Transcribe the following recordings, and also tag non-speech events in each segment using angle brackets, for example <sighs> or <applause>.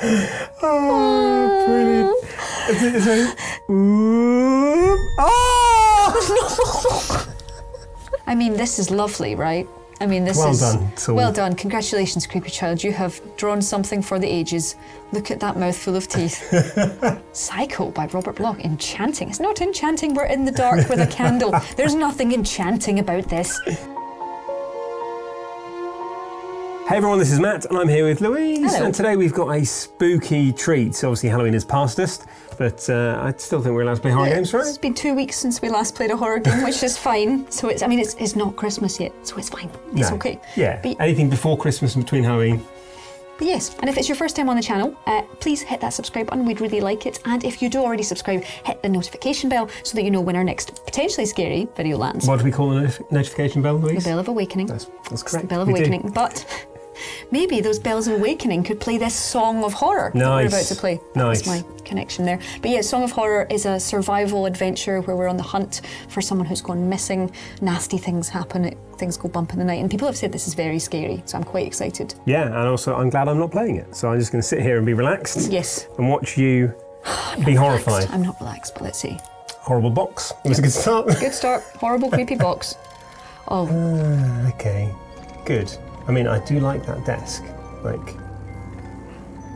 <laughs> Ah, oh, brilliant. Is it, is it, oh! <laughs> I mean, this is lovely, right? I mean, this Well is done, Saul. well done. Congratulations, creepy child. You have drawn something for the ages. Look at that mouthful of teeth. <laughs> Psycho by Robert Bloch. Enchanting. It's not enchanting. We're in the dark with a candle. There's nothing enchanting about this. Hey everyone, this is Matt, and I'm here with Louise. Hello. And today we've got a spooky treat. So obviously Halloween is past us, but uh, I still think we're allowed to play horror games, right? It's been two weeks since we last played a horror game, which is fine. So it's. I mean, it's, it's not Christmas yet, so it's fine. It's No. okay. Yeah. But, Anything before Christmas and between Halloween. but yes, and if it's your first time on the channel, uh, please hit that subscribe button. We'd really like it. And if you do already subscribe, hit the notification bell so that you know when our next potentially scary video lands. What do we call the notif- notification bell, Louise? The Bell of Awakening. That's, that's It's correct. the Bell of we do. Awakening. But maybe those bells of awakening could play this song of horror that we're about to play. Nice. my connection there. But yeah, Song of Horror is a survival adventure where we're on the hunt for someone who's gone missing. Nasty things happen. It, things go bump in the night, and people have said this is very scary. So I'm quite excited. Yeah, and also I'm glad I'm not playing it. So I'm just going to sit here and be relaxed Yes. and watch you <sighs> be horrified. I'm not relaxed, but let's see. Horrible box. It was a good start. Good start. Horrible, creepy box. <laughs> Oh, ah, okay, good. I mean, I do like that desk. Like,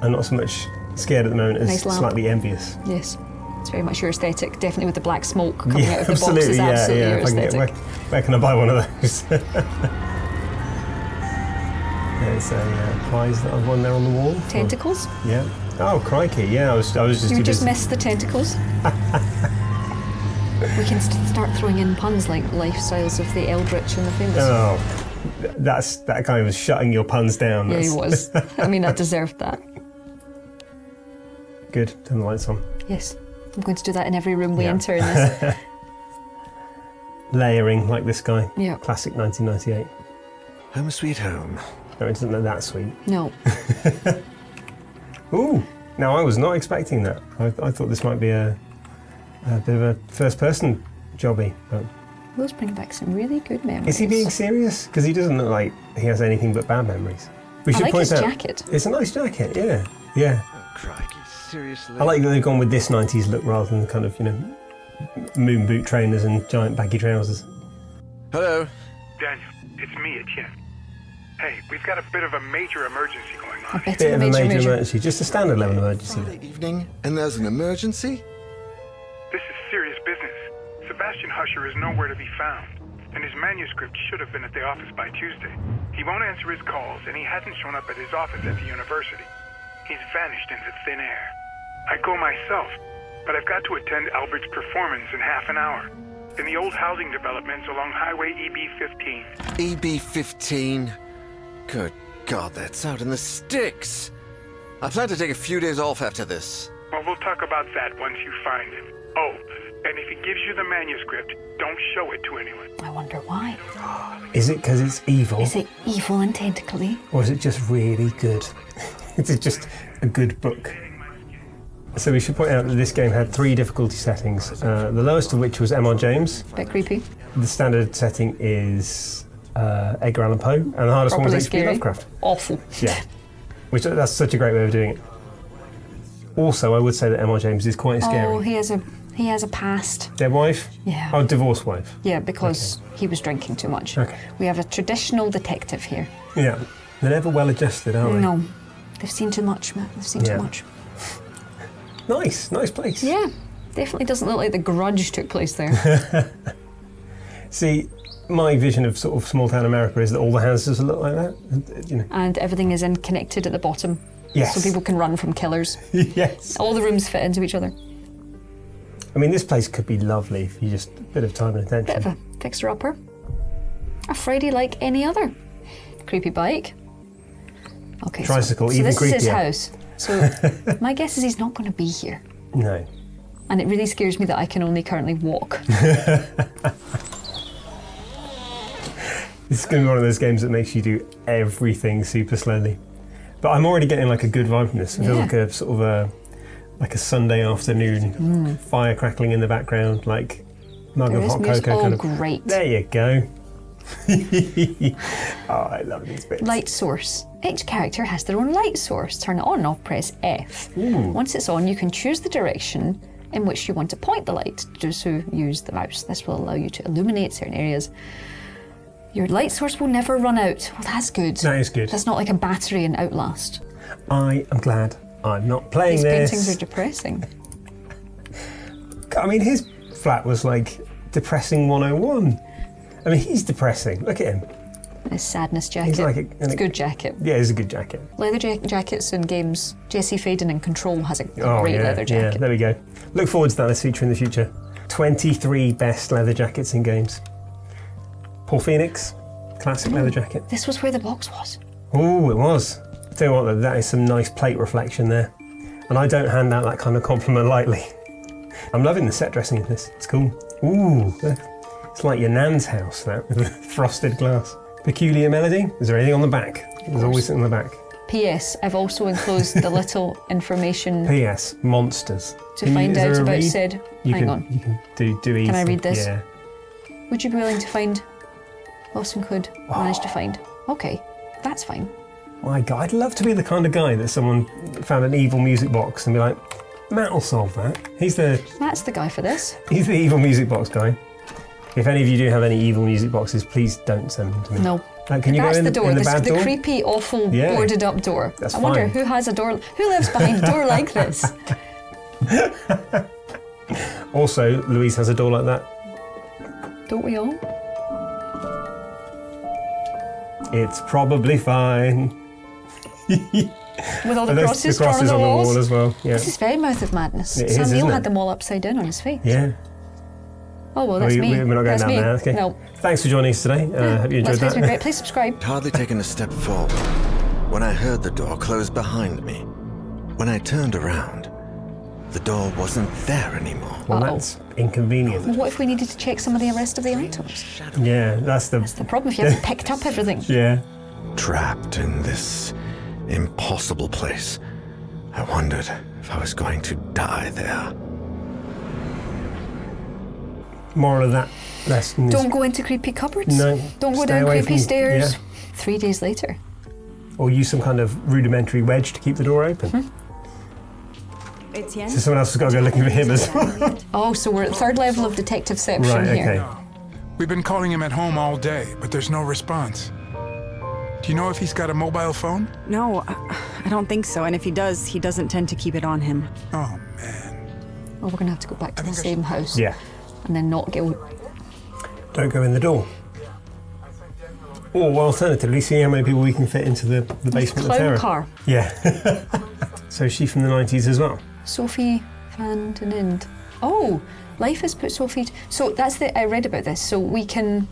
I'm not so much scared at the moment as Nice slightly envious. yes. It's very much your aesthetic. Definitely with the black smoke coming yeah, out of the box is yeah, absolutely yeah. your I can get, where, where can I buy one of those? <laughs> There's a uh, prize that I've won there on the wall. Tentacles? Yeah. Oh crikey! Yeah, I was. I was just. You just busy- missed the tentacles. <laughs> we can st- start throwing in puns like lifestyles of the Eldritch and the famous. Oh, that's that guy was shutting your puns down. yeah, he was. I mean, I <laughs> deserved that. Good. Turn the lights on. Yes. I'm going to do that in every room we Yeah. enter in this. <laughs> Layering like this guy. Yeah. Classic 1998. Home sweet home. No, it doesn't look that sweet. No. <laughs> Ooh. Now I was not expecting that. I, I thought this might be a, a bit of a first-person jobby. But Those bring back some really good memories. is he being serious? Because he doesn't look like he has anything but bad memories. We should I should like point his out. jacket. It's a nice jacket. Yeah. Yeah. Oh, crikey. Seriously? I like that they've gone with this 90s look rather than kind of, you know, moon boot trainers and giant baggy trousers. Hello? Daniel, it's me, Etienne. Hey, we've got a bit of a major emergency going A on. A Bit of of a a major, major, major. emergency, just a standard level emergency. Friday evening, and there's an emergency? Sebastian Husher is nowhere to be found, and his manuscript should have been at the office by Tuesday. He won't answer his calls, and he hasn't shown up at his office at the university. He's vanished into thin air. I go myself, but I've got to attend Albert's performance in half an hour. In the old housing developments along Highway EB 15. EB 15. Good God, that's out in the sticks. I plan to take a few days off after this. Well, we'll talk about that once you find him. Oh, and if he gives you the manuscript, don't show it to anyone. I wonder why. Is it because it's evil? Is it evil and tentacly? Or is it just really good? <laughs> is it just a good book? So we should point out that this game had three difficulty settings, uh, the lowest of which was M.R. James. A Bit creepy. The standard setting is uh, Edgar Allan Poe, and the hardest one Properly was H.P. scary. Lovecraft. Awful. Yeah, which that's such a great way of doing it. Also, I would say that M.R. James is quite scary. Oh, he has a he has a past. Dead wife? Yeah. Oh, divorced wife. Yeah, because he was drinking too much. Okay. We have a traditional detective here. Yeah. They're never well adjusted, are they? No, they've seen too much, Matt. They've seen Yeah. too much. <laughs> Nice, nice place. Yeah, definitely doesn't look like the grudge took place there. <laughs> See, my vision of sort of small town America is that all the houses look like that. You know. and everything is in connected at the bottom. Yes. So people can run from killers. <laughs> yes. All the rooms fit into each other. I mean, this place could be lovely if you just a bit of time and attention. Bit of a fixer upper. A Friday like any other. Creepy bike. Okay. Tricycle, so, even this is his house. So <laughs> my guess is he's not going to be here. No. And it really scares me that I can only currently walk. <laughs> This is going to be one of those games that makes you do everything super slowly. But I'm already getting like a good vibe from this. It feels Yeah. like a sort of a like a Sunday afternoon, mm. fire crackling in the background, like mug There of hot cocoa Oh, kind of. great. There you go. <laughs> oh, I love these bits. Light source. Each character has their own light source. Turn it on and off, press F. Once it's on, you can choose the direction in which you want to point the light. To do so, use the mouse. This will allow you to illuminate certain areas. Your light source will never run out. Well, that's good. That is good. That's not like a battery in Outlast. I am glad I'm not playing These this. paintings are depressing. I mean, his flat was like depressing 101. I mean, he's depressing. Look at him. His sadness jacket. like a- it's a good jacket. Yeah, it's a good jacket. Leather ja- jackets in games. Jesse Faden in Control has a Oh, great yeah, leather yeah. There we go. Look forward to that as feature in the future. 23 best leather jackets in games. Paul Phoenix, classic leather jacket. This was where the box was. Oh, it was. Tell you what, that is some nice plate reflection there. And I don't hand out that kind of compliment lightly. <laughs> I'm loving the set dressing in this. It's cool. Ooh, it's like your nan's house, that, with the <laughs> frosted glass. Peculiar melody. Is there anything on the back? There's always something on the back. P.S. I've also enclosed the <laughs> little information P.S. Monsters. to you- find out about read? said. You Hang can, on. You can do, do easy. Can I read this? Yeah. Would you be willing to find Lawson could manage to find? Okay, that's fine. My God, I'd love to be the kind of guy that someone found an evil music box and be like, Matt will solve that. He's the Matt's the guy for this. he's the evil music box guy. If any of you do have any evil music boxes, please don't send them to me. No. Uh, can you That's go in the door, in the the, door? creepy, awful, Yeah. boarded up door. That's I wonder who has a door, who lives behind a door like this? <laughs> Also, Louise has a door like that. Don't we all? It's probably fine. With all <laughs> the crosses, the crosses drawn on on the wall as well. Yeah. This is very mouth of madness. It is, Sam Neill isn't had them all upside down on his face. Yeah. Oh well, that's we, me. we- We're not going that's down me. there. Okay. No. Thanks for joining us today. Uh, hope you enjoyed Let's that. Me Great. Please subscribe. <laughs> Hardly taken a step forward when I heard the door close behind me. When I turned around, the door wasn't there anymore. well, Uh-oh. that's inconvenient. What if we needed to check some of the rest of the items? Yeah, that's the. That's the problem if you haven't picked up everything. Yeah. Trapped in this impossible place, I wondered if I was going to die there. Moral of that lesson is Don't go into creepy cupboards. No, Don't go down creepy from- stairs. yeah. Three days later. or use some kind of rudimentary wedge to keep the door open. Mm-hmm. Etienne? So someone else has got to go looking for him as well. <laughs> Oh, so we're at third level of detectiveception right, here. okay. We've been calling him at home all day, but there's no response. Do you know if he's got a mobile phone? No, I, I don't think so. And if he does, he doesn't tend to keep it on him. Oh, man. Well, we're going to have to go back to I the same should- house Yeah. and then not go. Don't go in the door. Or alternatively, see how many people we can fit into the, the basement of Clown terror. car. Yeah. <laughs> so she from the 90s as well? Sophie van den Eynde. Oh, life has put Sophie. So that's the. I read about this. So we can.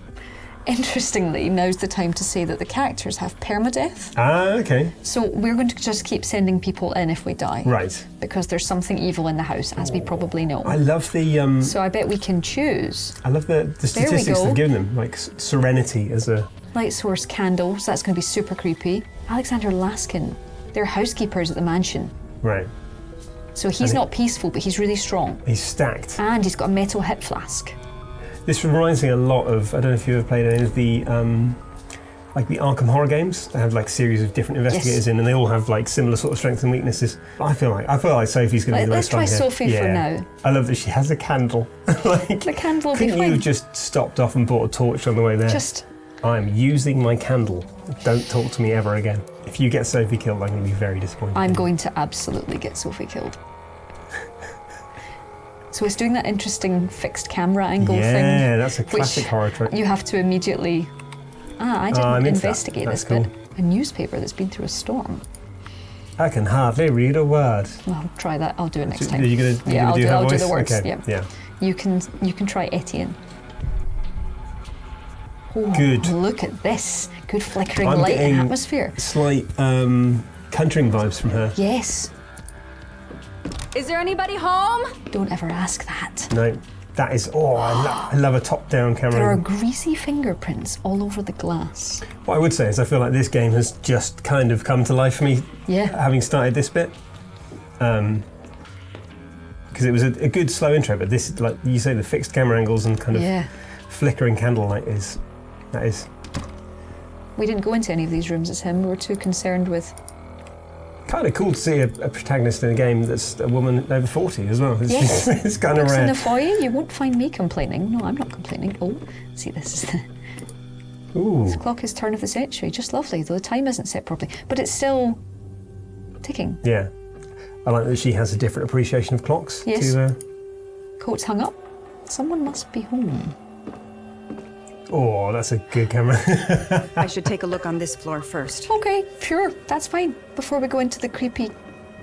Interestingly, now's the time to say that the characters have permadeath. Ah, okay. So we're going to just keep sending people in if we die. Right. Because there's something evil in the house, as we probably know. I love the um, so I bet we can choose I love the, the statistics they've given them, like serenity as a light source candle. So that's going to be super creepy. Alexander Laskin. They're housekeepers at the mansion. right. So he's And not peaceful, but he's really strong. He's stacked. And he's got a metal hip flask. This reminds me a lot of I don't know if you've ever played any of the um, like the Arkham horror games. They have like series of different investigators Yes. in, and they all have like similar sort of strengths and weaknesses. I feel like I feel like Sophie's going to be the let's most fun try here. Sophie for Yeah. now. I love that she has a candle. <laughs> like, The candle couldn't you have just stopped off and bought a torch on the way there? Just I am using my candle. Don't talk to me ever again. If you get Sophie killed, I'm going to be very disappointed. I'm going to absolutely get Sophie killed. So it's doing that interesting fixed camera angle yeah, thing. Yeah, that's a classic horror trick. You have to immediately. Ah, I didn't I'm into that. investigate this bit. cool. A newspaper that's been through a storm. I can hardly read a word. Well, I'll try that. I'll do it next time. Are you going to yeah, I'll do, do, I'll do the words. Okay. Yeah. yeah. You can you can try Etienne. Oh, Good. Look at this. Good flickering I'm light and atmosphere. Slight um, conjuring vibes from her. Yes. Is there anybody home? Don't ever ask that. No, that is. Oh, I, lo- I love a top-down camera. There are greasy fingerprints all over the glass. What I would say is, I feel like this game has just kind of come to life for me, Yeah. having started this bit. Um, because it was a, a good slow intro, but this, like you say, the fixed camera angles and kind of Yeah. flickering candlelight is that is. We didn't go into any of these rooms as him. We were too concerned with. Kind of cool to see a, a protagonist in a game that's a woman over 40 as well. It's, Yes. <laughs> it's kind of Books in the foyer, you won't find me complaining. No, I'm not complaining. Oh, see, this is the Ooh, This clock is turn of the century. Just lovely, though the time isn't set properly. But it's still ticking. yeah. I like that she has a different appreciation of clocks. Yes. To, uh, Coats hung up. Someone must be home. Oh, that's a good camera. I <laughs> should take a look on this floor first. Okay, sure, that's fine. Before we go into the creepy.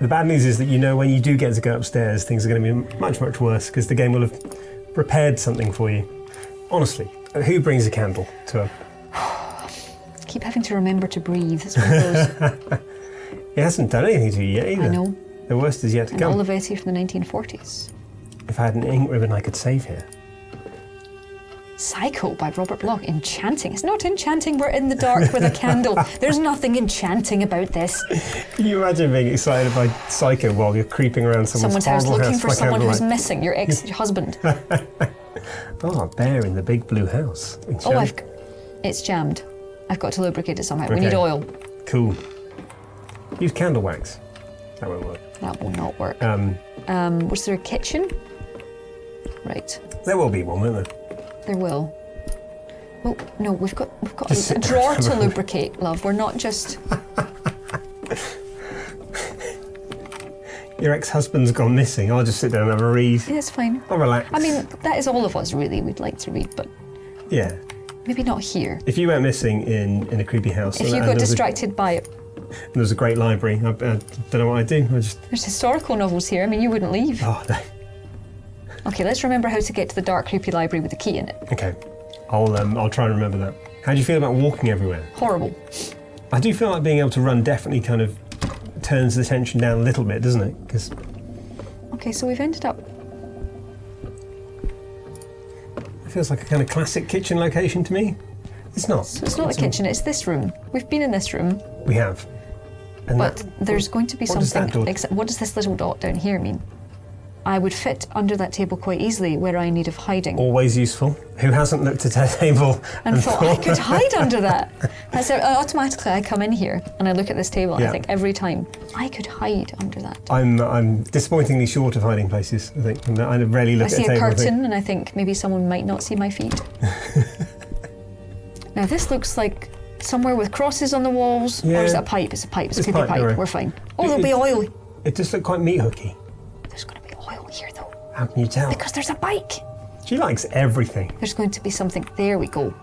the bad news is that you know when you do get to go upstairs, things are going to be much, much worse because the game will have prepared something for you. Honestly, who brings a candle to a. <sighs> Keep having to remember to breathe. It's one of those. It hasn't done anything to you yet either. I know. The worst is yet to An come. Olivetti from the 1940s. If I had an ink ribbon, I could save here. Psycho by Robert Bloch. Enchanting. It's not enchanting. We're in the dark with a candle. <laughs> There's nothing enchanting about this. Can you imagine being excited by Psycho while you're creeping around someone's, Someone's house looking house for someone who's missing. Your ex-husband. <laughs> Oh, a bear in the big blue house. Oh, I've. It's jammed. I've got to lubricate it somehow. We need oil. Cool. Use candle wax. That won't work. That will not work. Um, Um, was there a kitchen? Right. there will be one, won't there? There will. Oh no, we've got we've got a, a drawer to lubricate, love. We're not just. Your ex-husband's gone missing. I'll just sit down and have a read. Yeah, it's fine. I'll relax. I mean, that is all of us really. We'd like to read, but yeah. maybe not here. If you went missing in, in a creepy house, If you got was a- distracted by it, and there a great library, I, I don't know what I'd do. I just there's historical novels here. I mean, you wouldn't leave. oh no. Okay, let's remember how to get to the dark, creepy library with the key in it. Okay, I'll um, I'll try and remember that. How do you feel about walking everywhere? Horrible. I do feel like being able to run definitely kind of turns the tension down a little bit, doesn't it? Because Okay, so we've ended up. it feels like a kind of classic kitchen location to me. It's not. So it's not the kitchen. It's this room. We've been in this room, We have. And but that- there's going to be what does that something. Except, what does this little dot down here mean? I would fit under that table quite easily where I need of hiding. always useful. Who hasn't looked at a table and thought I could hide <laughs> under that. That's oh, it. automatically I come in here and I look at this table and Yeah. I think every time I could hide under that. I'm I'm disappointingly short of hiding places. I think And I rarely look I at see a a table. and think, curtain and I think maybe someone might not see my feet. <laughs> now this looks like somewhere with crosses on the walls. yeah. Or is it a pipe? It's a pipe. It's a It's creepy pipe, pipe. We're fine. Oh, It- there'll be oil. It just looked quite meat hooky. How can you tell? Because there's a bike. She likes everything. There's going to be something. There we go.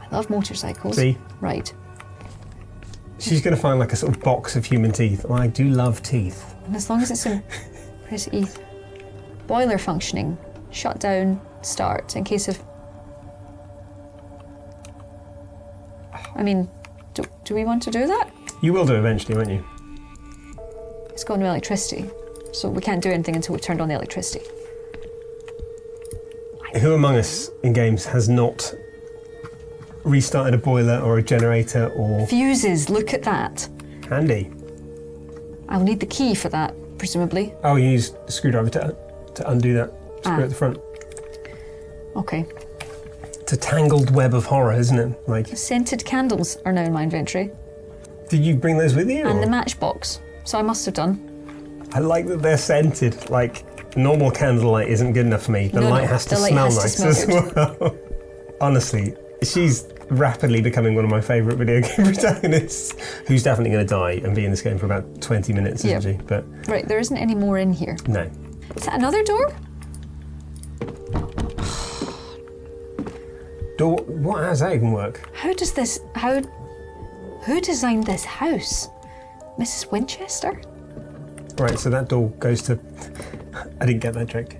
I love motorcycles. See? Right. She's going to find like a sort of box of human teeth. Oh, I do love teeth. And as long as it's in. Where's E? Boiler functioning. Shut down. Start in case of. I mean, do, do we want to do that? You will do eventually, won't you? It's going to electricity. So we can't do anything until we've turned on the electricity. Who among us in games has not restarted a boiler or a generator or Fuses, look at that. handy? I'll need the key for that, presumably. Oh, you use a screwdriver to, to undo that screw Ah. at the front. Okay. It's a tangled web of horror, isn't it? Like, Scented candles are now in my inventory. did you bring those with you? And or- the matchbox. So I must have done. I like that they're scented. Like, normal candlelight isn't good enough for me. The No, light no, has to light smell has to nice smell as well. <laughs> Honestly, she's rapidly becoming one of my favourite video <laughs> game protagonists, who's definitely going to die and be in this game for about 20 minutes, isn't she? But Right, there isn't any more in here. no. Is that another door? <sighs> Door, what, how does that even work? How does this. How. Who designed this house? Mrs. Winchester? Right, so that door goes to. I didn't get that joke.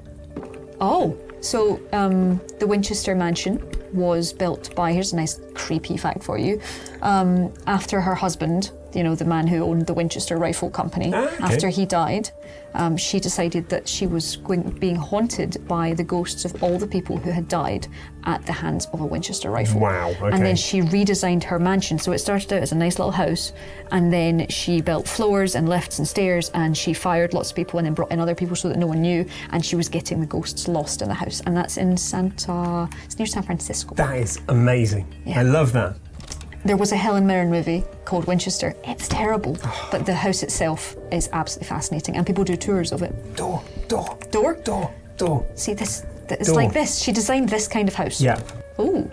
Oh, so um, the Winchester mansion was built by, here's a nice creepy fact for you, um, after her husband you know, the man who owned the Winchester Rifle Company, Ah, okay. after he died, um, she decided that she was going, being haunted by the ghosts of all the people who had died at the hands of a Winchester rifle. Wow, Okay. And then she redesigned her mansion. So it started out as a nice little house, and then she built floors and lifts and stairs, and she fired lots of people and then brought in other people so that no one knew. And she was getting the ghosts lost in the house, and that's in Santa. It's near San Francisco. That is amazing. Yeah. I love that. There was a Helen Mirren movie called Winchester. It's terrible, but the house itself is absolutely fascinating, and people do tours of it. Door, door, Door? door, door. See this? It's Door. like this. She designed this kind of house. Yeah. Ooh,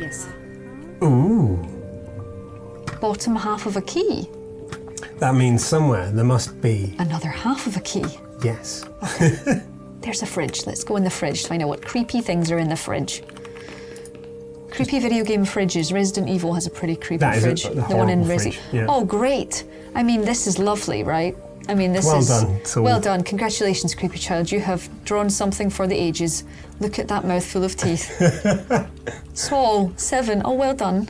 Yes. Ooh. bottom half of a key. That means somewhere there must be. Another half of a key. Yes. <laughs> There's a fridge. Let's go in the fridge to find out what creepy things are in the fridge. Creepy video game fridges. Resident Evil has a pretty creepy That is a- fridge. the one in Resi. yeah. Oh, great! I mean, this is lovely, right? I mean, this Well is done, well done. Congratulations, creepy child. You have drawn something for the ages. Look at that mouthful of teeth. <laughs> Saul, seven. Oh, well done.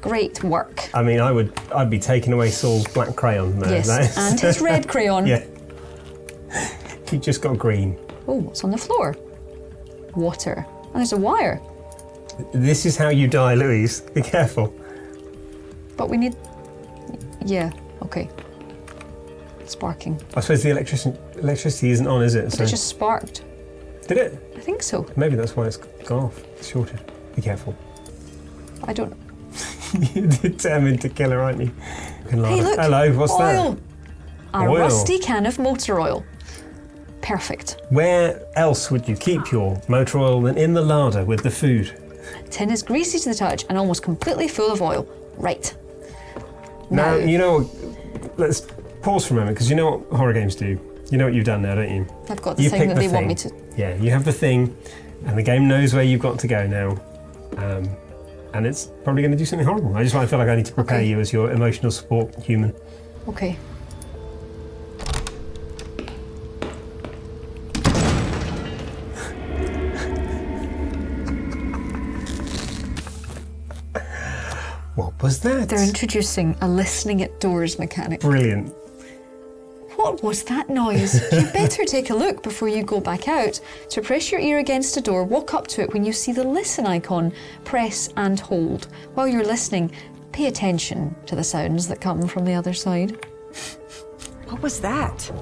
Great work. I mean, I would. I'd be taking away Saul's black crayon there. Yes, and his red <laughs> crayon. yeah. He just got green. Oh, what's on the floor? Water. And there's a wire. This is how you die, Louise. Be careful. But we need. Yeah, okay. Sparking. I suppose the electricity electricity isn't on, is it? But it just sparked. did it? I think so. Maybe that's why it's gone off. It's shorted. Be careful. I don't. <laughs> You're determined to kill her, aren't you? Can Hey, look! Hello, what's oil. that? A Oil. rusty can of motor oil. Perfect. Where else would you keep your motor oil than in the larder with the food? Tin is greasy to the touch and almost completely full of oil. Right. Now, Now- you know, let's pause for a moment because you know what horror games do. You know what you've done now, don't you? I've got the you thing that the they want me to. Yeah, you have the thing, and the game knows where you've got to go now. Um, and it's probably going to do something horrible. I just I feel like I need to prepare Okay. you as your emotional support human. Okay. What was that? They're introducing a listening at doors mechanic. Brilliant. What was that noise? you <laughs> better take a look before you go back out. To press your ear against a door, walk up to it when you see the listen icon. Press and hold. While you're listening, pay attention to the sounds that come from the other side. What was that?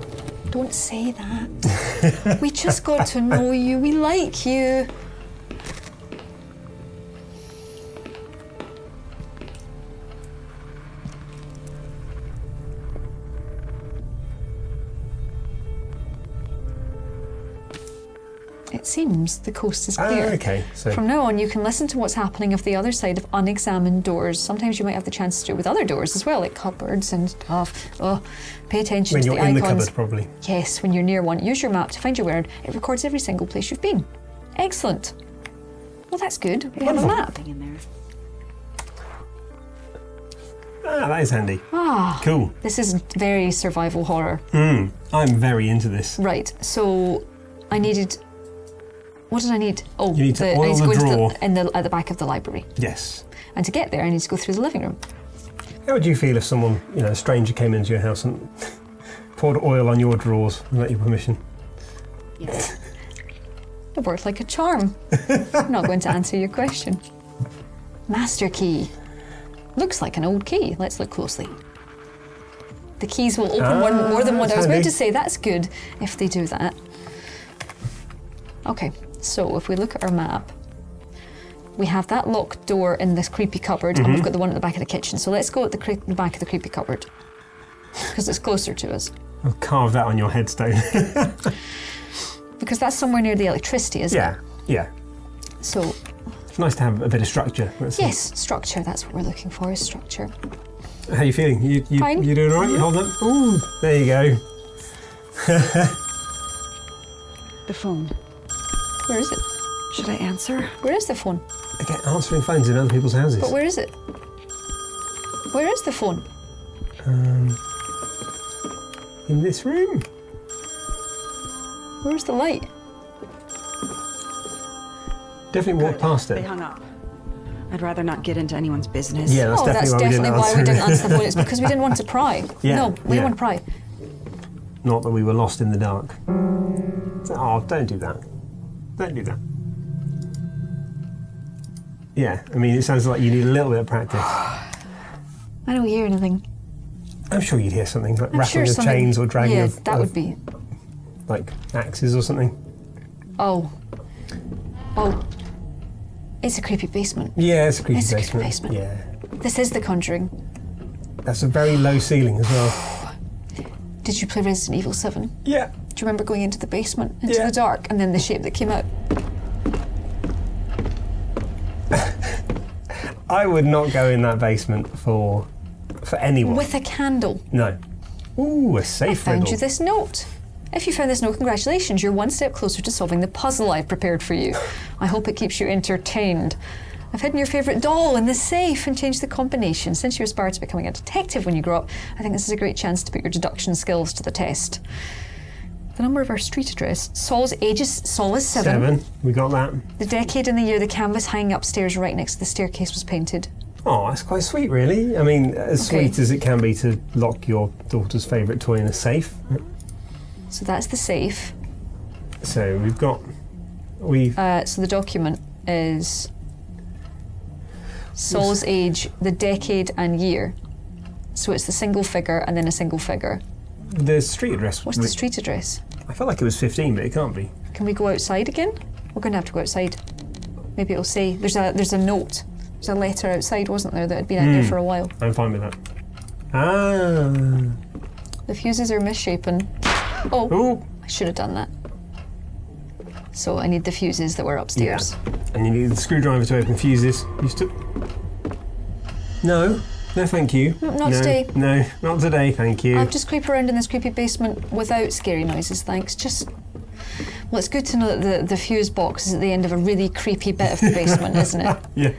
Don't say that. we just got to know you. We like you. It seems the coast is Ah, clear. okay. So From now on, you can listen to what's happening of the other side of unexamined doors. Sometimes you might have the chance to do it with other doors as well, like cupboards and stuff. Oh, pay attention when to you're the in the icons. cupboard, probably. Yes, when you're near one, use your map to find your word. It records every single place you've been. Excellent. Well, that's good. We have a map. In there. Ah, that is handy. Ah, Cool. this is very survival horror. Mm, I'm very into this. Right. So, I needed. What did I need? Oh, You need to the, I oil need to the go into drawer. the, in the at the back of the library, Yes. and to get there, I need to go through the living room. How would you feel if someone, you know, a stranger came into your house and <laughs> poured oil on your drawers without your permission? Yes. <laughs> It worked like a charm. I'm not going to answer your question. Master key. Looks like an old key. Let's look closely. The keys will open one Ah, more than one. I was that's about to say that's good if they do that. Okay, so if we look at our map, we have that locked door in this creepy cupboard, and we've Mm-hmm. got the one at the back of the kitchen. So let's go at the, cre- the back of the creepy cupboard because it's closer to us. I'll carve that on your headstone. <laughs> Because that's somewhere near the electricity, isn't it? yeah, yeah. So It's nice to have a bit of structure. That's- yes, structure. That's what we're looking for is structure. How are you feeling? You, you, Fine. you doing all right? You holding up? Ooh, there you go. <laughs> The phone. Where is it? Should I answer? Where is the phone? Again, answering phones in other people's houses. But where is it? Where is the phone? Um, in this room. Where's the light? Definitely walked past it. They it. hung up. I'd rather not get into anyone's business. Yeah, that's oh, definitely that's why we definitely didn't why answer. we didn't answer the phone. It's <laughs> because we didn't want to pry. Yeah, no, we yeah. didn't want to pry. Not that we were lost in the dark. Oh, don't do that. Don't do that. Yeah, I mean, it sounds like you need a little bit of practice. I don't hear anything. I'm sure you'd hear something like I'm rattling sure of chains or dragging yeah, of, that of, would uh, be. like axes or something. Oh. Oh. It's a creepy basement. Yeah, it's a creepy It's a creepy basement. basement. Yeah, This is The Conjuring. that's a very low ceiling as well. Did you play Resident Evil 7? Yeah, Do you remember going into the basement, into Yeah. the dark, and then the shape that came out? <laughs> I would not go in that basement for for anyone. With a candle. no. Ooh, a I safe I found riddle. you this note. If you found this note, congratulations. You're one step closer to solving the puzzle I've prepared for you. <laughs> I hope it keeps you entertained. I've hidden your favourite doll in the safe and changed the combination. Since you aspire to becoming a detective when you grow up, I think this is a great chance to put your deduction skills to the test. The number of our street address. Saul's age is Saul is seven. Seven. We got that. The decade and the year the canvas hanging upstairs right next to the staircase was painted. Oh, that's quite sweet, really. I mean, as Okay. sweet as it can be to lock your daughter's favourite toy in a safe. So that's the safe. So we've got we Uh, so the document is Saul's age, the decade and year. So it's the single figure and then a single figure. The street address. What's the street address? I felt like it was 15, but it can't be. Can we go outside again? We're going to have to go outside. Maybe it'll say there's a there's a note. There's a letter outside, wasn't there, that had been out Hmm. there for a while. I'm fine with that. Ah. The fuses are misshapen. Oh, Oh. I should have done that. So I need the fuses that were upstairs. And you need the screwdriver to open fuses. You still. No. No, thank you. not no, today. No, not today, thank you. I'll just creep around in this creepy basement without scary noises, thanks. Just. Well, it's good to know that the, the fuse box is at the end of a really creepy bit of the <laughs> basement, isn't it? Yeah.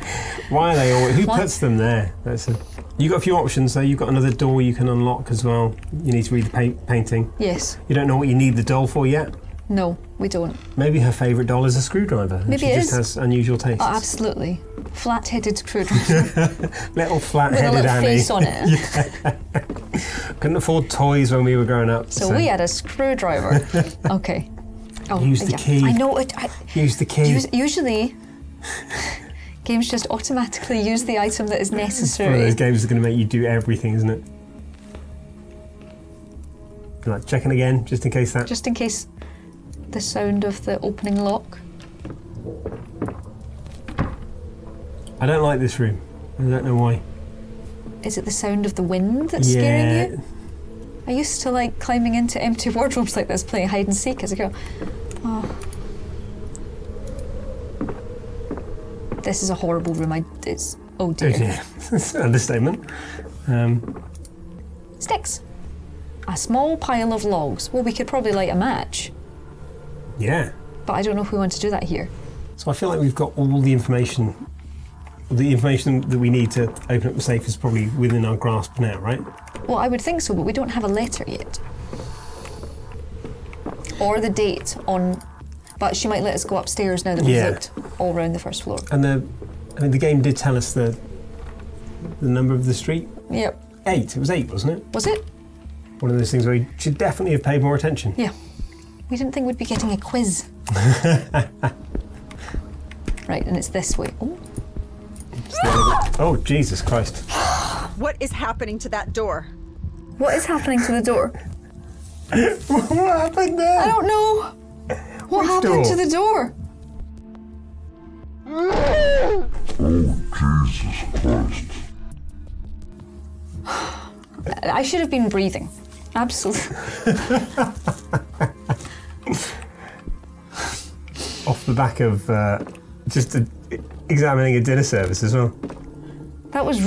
Why are they all? Who puts them there? That's a. You've got a few options though. You've got another door you can unlock as well. You need to read the paint, painting. Yes. You don't know what you need the doll for yet. No, we don't. Maybe her favourite doll is a screwdriver. Maybe she it just is. has unusual tastes. Oh, absolutely. Flat headed screwdriver <laughs> Little with a little Annie. face on it. <laughs> Couldn't afford toys when we were growing up. So we had a screwdriver. <laughs> Okay. Oh, Use the yeah. key. I know it. I, use the key. us- usually, games just automatically use the item that is One of necessary. those games that's going to make you do everything, isn't it? Like checking again, just in case that. Just in case the sound of the opening lock. I don't like this room. I don't know why. Is it the sound of the wind that's yeah. scaring you? I used to like climbing into empty <laughs> wardrobes like this, playing hide and seek as a girl. Oh. This is a horrible room. I it's oh Oh dear. dear. That's an understatement. Um, Sticks. A small pile of logs. Well, we could probably light a match, yeah. but I don't know if we want to do that here. So I feel like we've got all the information. The information that we need to open up the safe is probably within our grasp now, right? Well, I would think so, but we don't have a letter yet. Or the date on. But she might let us go upstairs now that we've Yeah. looked all round the first floor. And the, I mean, the game did tell us the, the number of the street. Yep. Eight. It was eight, wasn't it? Was it? One of those things where you should definitely have paid more attention. Yeah. We didn't think we'd be getting a quiz. <laughs> right, and it's this way. Oh, Oh Jesus Christ! What is happening to that door? what is happening to the door? <laughs> what happened there? I don't know. What Which happened door? to the door? Oh, Jesus Christ. <sighs> I should have been breathing. Absolutely. <laughs> Off the back of uh, just a, examining a dinner service as well. That was.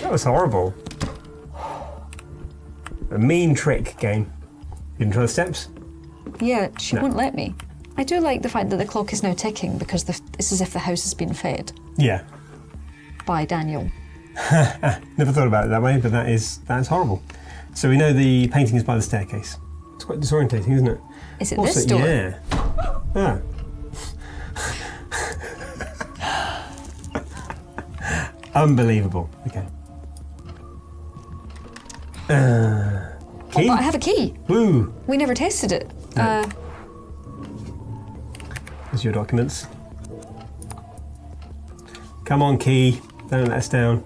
That was horrible. A mean trick game. You didn't try the steps? yeah, she No. won't let me. I do like the fact that the clock is now ticking because the, it's as if the house has been fed Yeah. by Daniel. <laughs> Never thought about it that way, but that is that is horrible. So we know the painting is by the staircase. It's quite disorientating, isn't it? Is it Also, this door? yeah. Ah. Unbelievable. Okay. Uh, key? But I have a key. Woo! We never tested it. No. Uh, There's your documents. Come on, key. Don't let us down.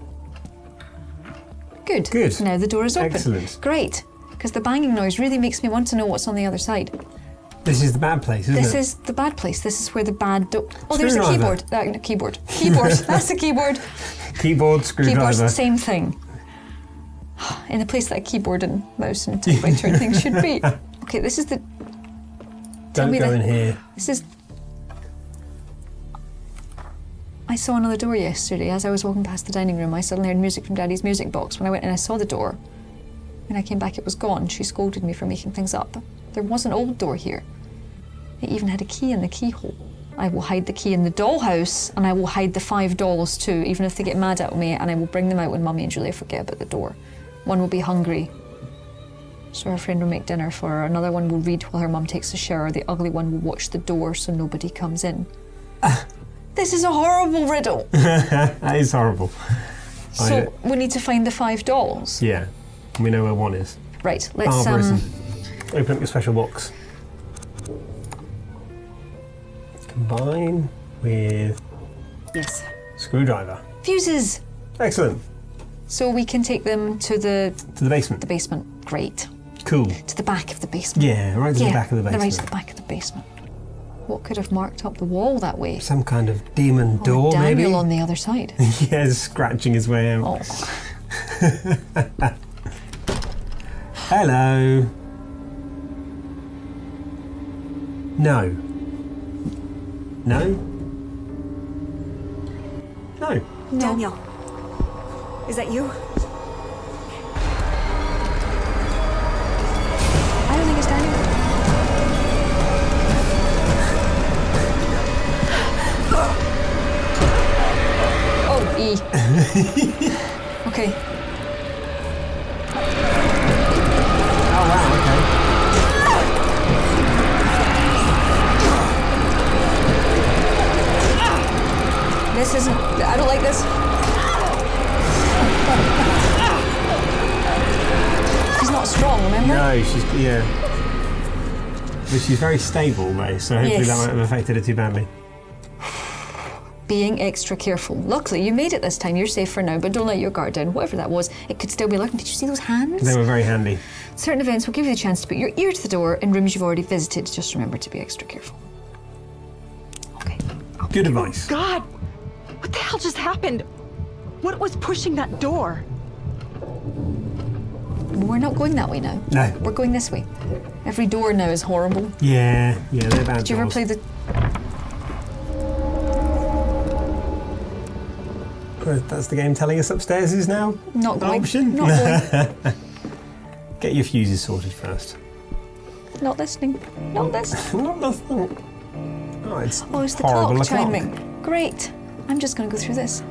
good. Good. Now the door is open. Excellent. Great. Because the banging noise really makes me want to know what's on the other side. This is the bad place, isn't This is the bad place. This is where the bad do- Oh, there's a keyboard. Uh, no, keyboard. Keyboard. <laughs> That's the keyboard. Keyboard, Keyboard's screwdriver. the same thing. <sighs> In the place that keyboard and mouse and typewriter and things should be. <laughs> Okay, this is the. Don't go the- in here. This is. I saw another door yesterday. As I was walking past the dining room, I suddenly heard music from Daddy's music box. When I went and I saw the door, when I came back, it was gone. She scolded me for making things up. There was an old door here. It even had a key in the keyhole. I will hide the key in the dollhouse, and I will hide the five dolls too, even if they get mad at me, and I will bring them out when Mummy and Julia forget about the door. One will be hungry, so her friend will make dinner for her. Another one will read while her mum takes a shower. The ugly one will watch the door so nobody comes in. <laughs> this is a horrible riddle. <laughs> That is horrible. So we need to find the five dolls. Yeah. We know where one is. Right, let's um, Open up your special box. Combine with Yes. screwdriver. fuses. Excellent. So we can take them to the To the basement. the basement. Great. Cool. To the back of the basement. Yeah, right to the back of the basement. right to the back of the basement. What could have marked up the wall that way? Some kind of demon Or door, Daniel maybe. on the other side. <laughs> yeah, scratching his way out. Oh, <laughs> Hello. No. No. No. Daniel. Is that you? I don't think it's Daniel. Oh, E. <laughs> okay. This isn't. I don't like this. She's not strong, remember? No, she's yeah. But she's very stable though, so hopefully Yes. that won't have affected her too badly. Being extra careful. Luckily, you made it this time. You're safe for now, but don't let your guard down. Whatever that was, it could still be lurking. Did you see those hands? They were very handy. Certain events will give you the chance to put your ear to the door in rooms you've already visited. Just remember to be extra careful. Okay. Good advice. God! What the hell just happened? What was pushing that door? We're not going that way now. No. We're going this way. Every door now is horrible. Yeah, yeah, they're bad. Did you ever play the. That's the game telling us upstairs is now Not going. option. Not going. <laughs> Get your fuses sorted first. not listening. Not listening. <laughs> Not nothing. Oh, it's Oh, it's the horrible clock o'clock. chiming. Great. I'm just going to go through this.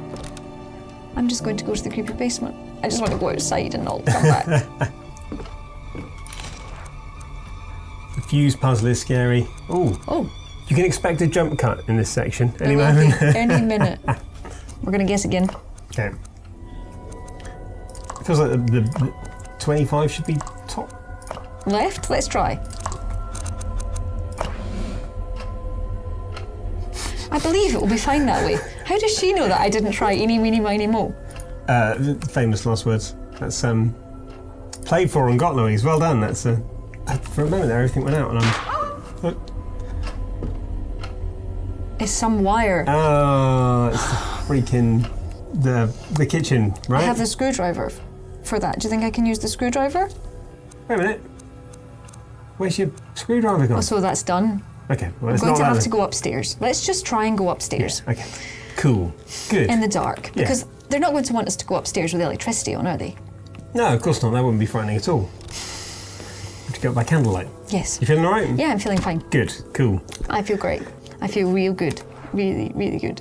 I'm just going to go to the creepy basement. I just want to go outside and not come back. <laughs> The fuse puzzle is scary. Oh, oh, you can expect a jump cut in this section any there will be moment. any <laughs> minute. We're going to guess again. okay. It Feels like the, the, the 25 should be top. Left? Let's try. I believe it will be fine that way. How does she know that I didn't try eeny, meeny, miny, mo? Uh, famous last words. That's um, played for and got Louise. Well done. That's uh, for a moment there, everything went out, and I'm. It's some wire. Oh, it's the freaking the the kitchen, right? I have the screwdriver for that. Do you think I can use the screwdriver? Wait a minute. Where's your screwdriver gone? Oh, so that's done. okay, well I'm it's going not to have then. to go upstairs. Let's just try and go upstairs Okay, cool, good. in the dark Yeah. because they're not going to want us to go upstairs with electricity on, are they? no, of course not. That wouldn't be frightening at all. Have to go up by candlelight. Yes. You feeling all right? Yeah, I'm feeling fine. Good, cool. I feel great. I feel real good. Really, really good.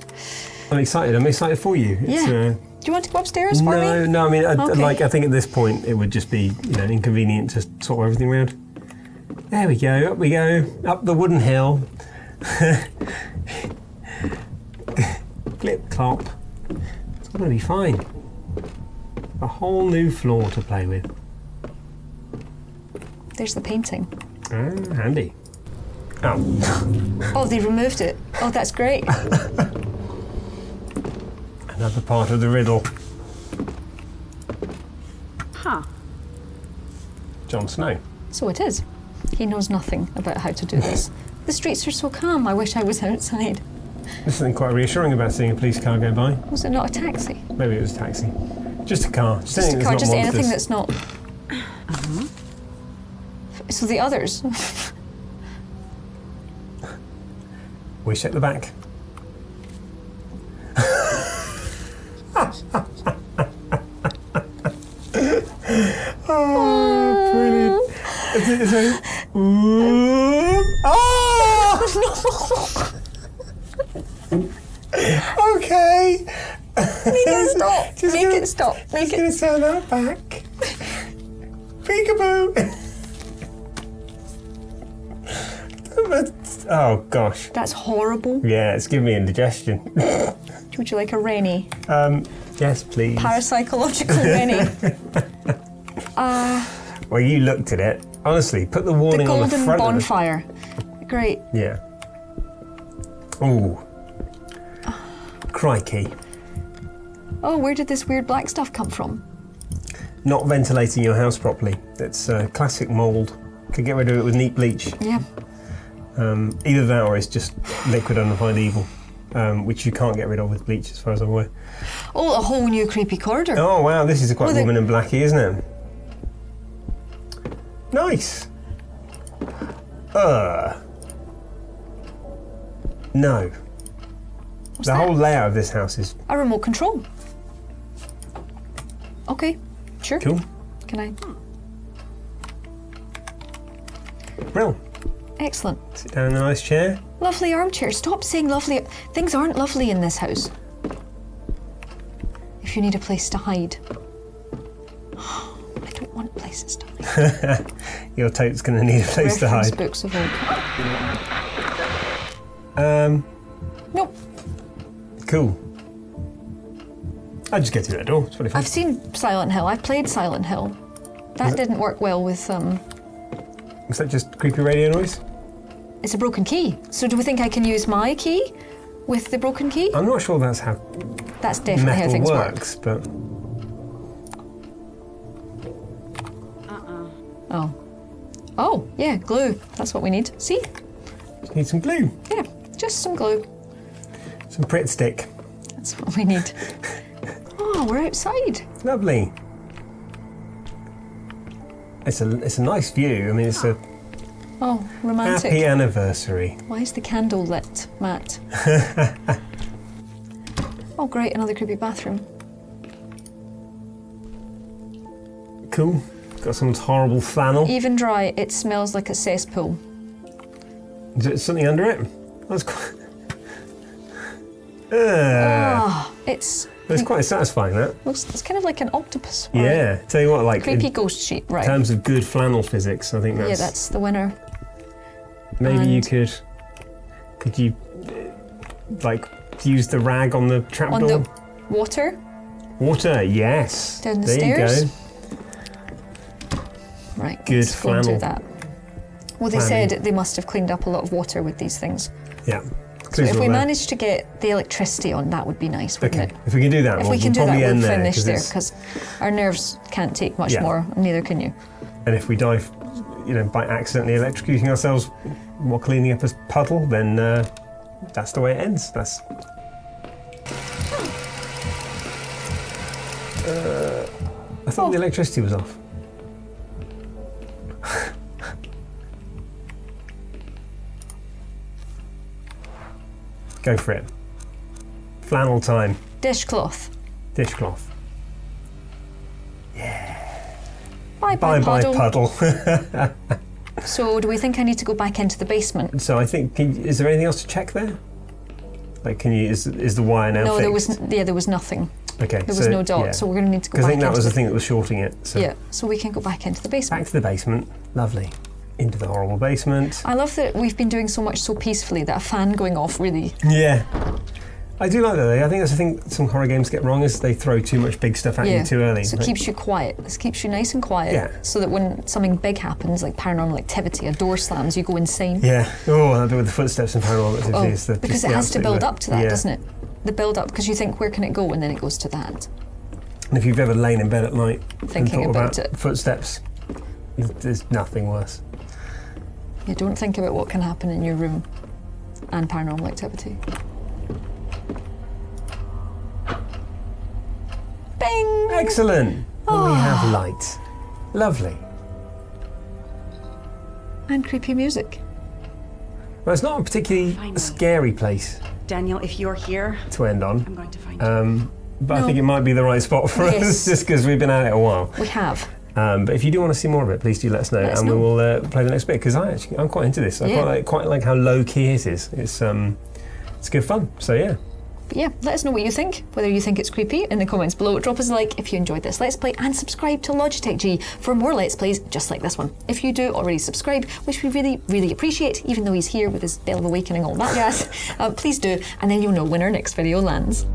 I'm excited. I'm excited for you. It's, Yeah. Uh, Do you want to go upstairs for no, me? no. I mean, I, Okay. like, I think at this point it would just be, you know, inconvenient to sort everything around. There we go. Up we go. Up the wooden hill. <laughs> Clip clop. It's going to be fine. A whole new floor to play with. There's the painting. Ah, handy. Oh, Oh, they removed it. Oh, that's great. <laughs> another part of the riddle. Huh. Jon Snow. So it is. He knows nothing about how to do this. The streets are so calm. I wish I was outside. There's something quite reassuring about seeing a police car go by. Was it not a taxi? Maybe it was a taxi. Just a car. Just, Just anything a car, that's just not anything that's not. Uh-huh. So the others. <laughs> We check the back. <laughs> oh, brilliant. Is it, is it, <laughs> ooh, oh! Okay. Make <laughs> it stop. Just Make gonna- it stop. Make Just gonna it. turn that back. Peekaboo. <laughs> oh gosh. That's horrible. Yeah, it's giving me indigestion. <laughs> Would you like a rainy? Um, yes, please. Parapsychological rainy. well, you looked at it. Honestly, put the warning The on the golden bonfire. Great. the... Yeah. Ooh. Crikey. Oh, where did this weird black stuff come from? Not ventilating your house properly. It's uh, classic mould. Could get rid of it with neat bleach. Yeah. Um, either that or it's just liquid undefined evil, um, which you can't get rid of with bleach, as far as I'm aware. Oh, a whole new creepy corridor. Oh wow, this is quite Well, woman in blackie, isn't it? Nice. Uh. No. What's the that? whole layout of this house is A remote control. Okay, sure. cool. Can I? Brill. Excellent. Sit down in a nice chair. Lovely armchair. Stop saying lovely. Things aren't lovely in this house. If you need a place to hide. <gasps> I don't want places to hide. <laughs> Your tote's going to need a place to hide. books of old. Um. Cool. I just get through that door. It's pretty fun. I've seen Silent Hill. I've played Silent Hill. That didn't work well with um. Is that just creepy radio noise? It's a broken key. So do we think I can use my key with the broken key? I'm not sure that's how That's definitely how metal things work. works, but Uh Oh. Oh, yeah, glue. That's what we need. See? just need some glue, Yeah, just some glue. Some Pritt stick. That's what we need. Oh, we're outside. Lovely. It's a it's a nice view. I mean, it's a <gasps> Oh, romantic. happy anniversary. Why is the candle lit, Matt? <laughs> oh, great, another creepy bathroom. Cool. Got someone's horrible flannel. Even dry, it smells like a cesspool. Is there something under it? That's quite. Uh, Ah, it's It's quite satisfying. That. looks it's kind of like an octopus. Yeah. Tell you what, like Creepy in ghost sheet, right? In terms of good flannel physics, I think that's. yeah, that's the winner. maybe you and- could. Could you, uh, like, use the rag on the trapdoor? On the water, Water. Yes. Down the there stairs? you go. right? Good let's go and flannel. do that. Well, they said they must have cleaned up a lot of water with these things. Yeah. So if we manage to get the electricity on, that would be nice, wouldn't Okay. it? If we can do that, If we'll, we can we'll do that, we'll there, finish there because our nerves can't take much Yeah. more. Neither can you. And if we die, you know, by accidentally electrocuting ourselves while cleaning up a puddle, then uh, that's the way it ends. That's. Uh, I thought Oh. the electricity was off. Go for it. Flannel time. Dishcloth. Dishcloth. Bye Bye bye, bye puddle. puddle. <laughs> So do we think I need to go back into the basement? so I think, can, is there anything else to check there? Like, can you, is, is the wire now no, there was yeah, there was nothing. Okay, There was no dot, yeah. so we're going to need to go Because I think that was the the, thing that was shorting it. So Yeah, so we can go back into the basement. back to the basement. Lovely. Into the horrible basement. I love that we've been doing so much so peacefully that a fan going off really. Yeah. I do like that. though. I think that's the thing some horror games get wrong is they throw too much big stuff at you too early. So it Like- keeps you quiet. This keeps you nice and quiet. Yeah. So that when something big happens, like paranormal activity, a door slams, you go insane. yeah. Oh, that bit with the footsteps and paranormal activity Oh, is the because it has to build up to that, Yeah. doesn't it? The build up, because you think, where can it go? And then it goes to that. And if you've ever lain in bed at night and Thinking thought about about it. footsteps, there's nothing worse. You don't think about what can happen in your room and paranormal activity. Bing! Excellent. And we Ah. have light. Lovely. And creepy music. Well, it's not a particularly Finally. scary place Daniel, if you're here, to end on. I'm going to find you. Um, but I think it might be the right spot for Yes. us, <laughs> just because we've been at it a while. We have. Um, but if you do want to see more of it, please do let us know, Let us and we will uh, play the next bit. Because I actually, I'm quite into this. I Yeah. quite like, quite like how low key it is. It's um, it's good fun. So yeah, But yeah, let us know what you think, whether you think it's creepy in the comments below. Drop us a like if you enjoyed this Let's Play and subscribe to Logitech G for more Let's Plays just like this one. If you do already subscribe, which we really, really appreciate, even though he's here with his Bell of Awakening, all that jazz, <laughs> uh, please do, and then you'll know when our next video lands.